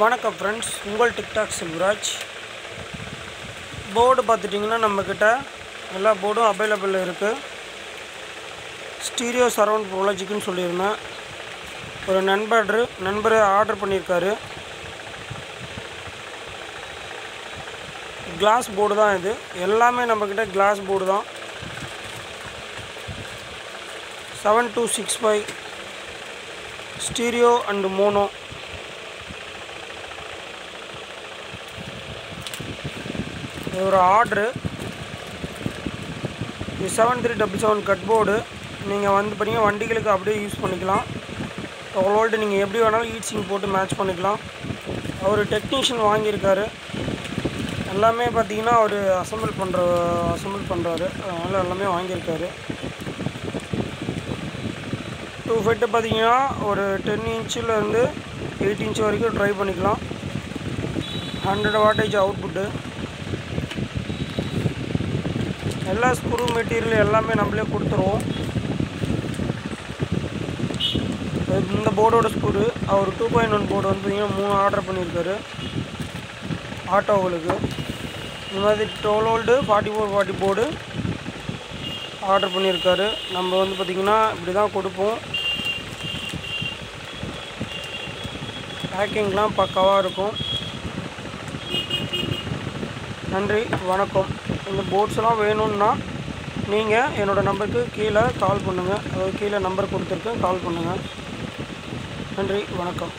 வணக்கம் ஃப்ரெண்ட்ஸ் உங்கள் TikTok Selvaraj board பார்த்துட்டிங்கன்னா நம்மக்கிட்ட எல்லா போர்டும் அவைலபிள் இருக்குது ஸ்டீரியோ சரவுண்ட் ப்ரோலஜிக்குன்னு சொல்லியிருந்தேன். ஒரு நண்பர் நண்பர் ஆர்டர் பண்ணியிருக்காரு. கிளாஸ் போர்டு தான் இது. எல்லாமே நம்மக்கிட்ட கிளாஸ் போர்டு தான். Seven two six five stereo and mono இது ஒரு ஆர்ட்ரு இது seven three double seven cut board நீங்கள் வந்து பார்த்தீங்கன்னா வண்டிகளுக்கு அப்படியே யூஸ் பண்ணிக்கலாம். வோல்ட்டு நீங்கள் எப்படி வேணாலும் ஹீட்ஸிங் போட்டு மேட்ச் பண்ணிக்கலாம். அவர் டெக்னீஷியன் வாங்கியிருக்காரு. எல்லாமே பார்த்தீங்கன்னா அவர் அசம்பிள் பண்ணுற அசம்பிள் பண்ணுறாரு அதனால் எல்லாமே வாங்கியிருக்காரு. டூ ஃபெட்டு பார்த்தீங்கன்னா ஒரு டென் இன்ச்சிலேருந்து எயிட் இன்ச் வரைக்கும் ட்ரை பண்ணிக்கலாம். ஹண்ட்ரட் வாட்டேஜ் அவுட்புட்டு எல்லா ஸ்க்ரூ மெட்டீரியல் எல்லாமே நம்மளே கொடுத்துருவோம். இந்த போர்டோட ஸ்க்ரூ அவர் டூ பாயிண்ட் ஒன் போர்டு வந்து பார்த்தீங்கன்னா மூணு ஆர்டர் பண்ணியிருக்காரு. ஆட்டோவுகளுக்கு இந்த மாதிரி twelve volt forty four forty board order பண்ணியிருக்காரு. நம்ம வந்து பார்த்திங்கன்னா இப்படி தான் கொடுப்போம் பேக்கிங்லாம் பக்காவாக இருக்கும். நன்றி வணக்கம். இந்த போட்ஸ்லாம் வேணும்னா நீங்கள் என்னோடய நம்பருக்கு கீழே கால் பண்ணுங்கள் அதாவது கீழே நம்பர் கொடுத்துருக்கேன் கால் பண்ணுங்கள் நன்றி வணக்கம்.